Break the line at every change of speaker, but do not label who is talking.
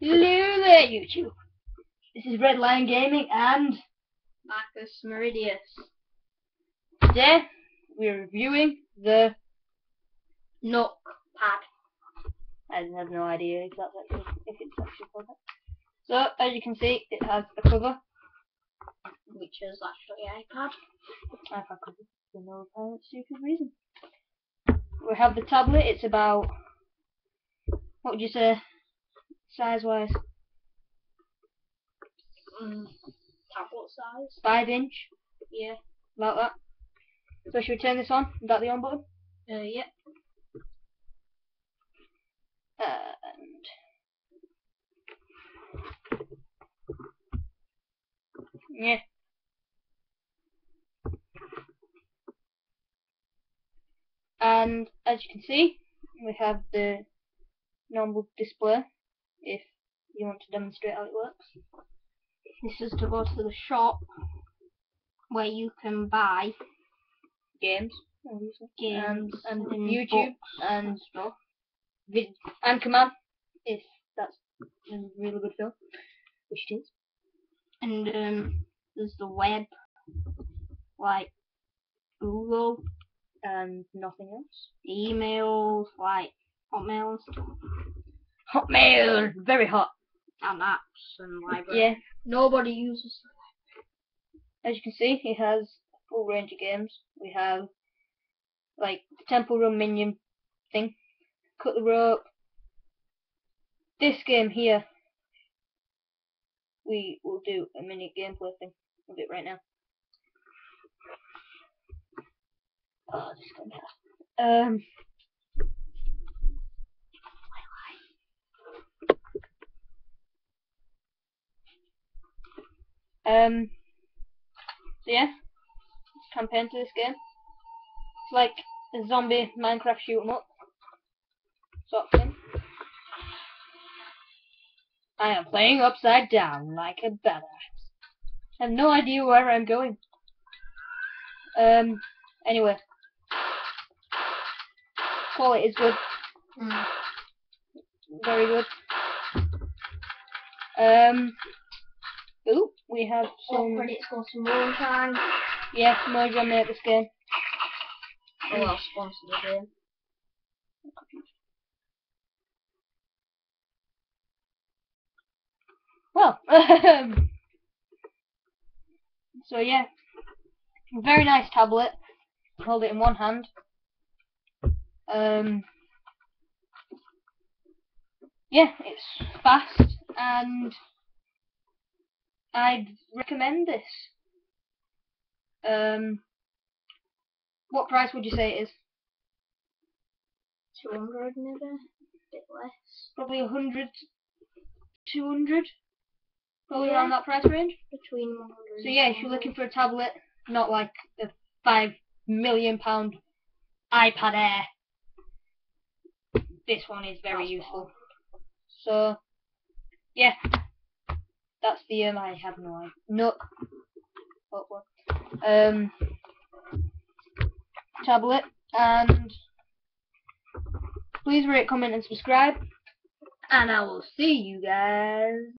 Hello there, YouTube. This is Red Lion Gaming, and
Marcus Meridius.
today we're reviewing the.
Nook pad.
I have no idea if that's actually if it's actually called that. So as you can see, it has a cover.
Which is actually an iPad.
iPad cover for no apparent stupid reason. We have the tablet. It's about what would you say, size wise?
Mm, tablet size.
Five inch,
Yeah.
about that. So should we turn this on? Is that the on button?
Uh, yeah.
and yeah. And as you can see, we have the normal display if you want to demonstrate how it works.
This is to go to the shop where you can buy
Games,
games
and, and
and
YouTube and
stuff.
vid- and Command if that's a really good film, which it is.
And um, there's the web, like Google,
And nothing else.
emails, like Hotmail and stuff,
Hotmail, very hot.
and apps and library.
Yeah,
Nobody uses
as you can see, it has a full range of games. We have like Temple Run Minion thing, Cut the Rope. This game here, we will do a mini gameplay thing of it right now. Oh, this is. Um. Um, so yeah, campaign to this game. It's like a zombie Minecraft shoot 'em up sort of thing. I am playing upside down like a badass. I have no idea where I'm going. Um, anyway. Quality is good,
Mm.
very good. Um, ooh, we have some,
credits go to Moonshine.
yeah, Mojo made this game.
Who else sponsored the game?
Well, um, so yeah, very nice tablet. Hold it in one hand. Um, yeah, it's fast and I'd recommend this. Um, what price would you say it is?
200 maybe? A bit less.
Probably 100, 200? Probably
Yeah.
around that price range.
Between 100
So yeah, if you're looking for a tablet, not like a five million pound iPad Air, this one is very
That's
useful. So yeah, that's the um. I have no idea. One? Um. Tablet and please rate, comment, and subscribe. And I will see you guys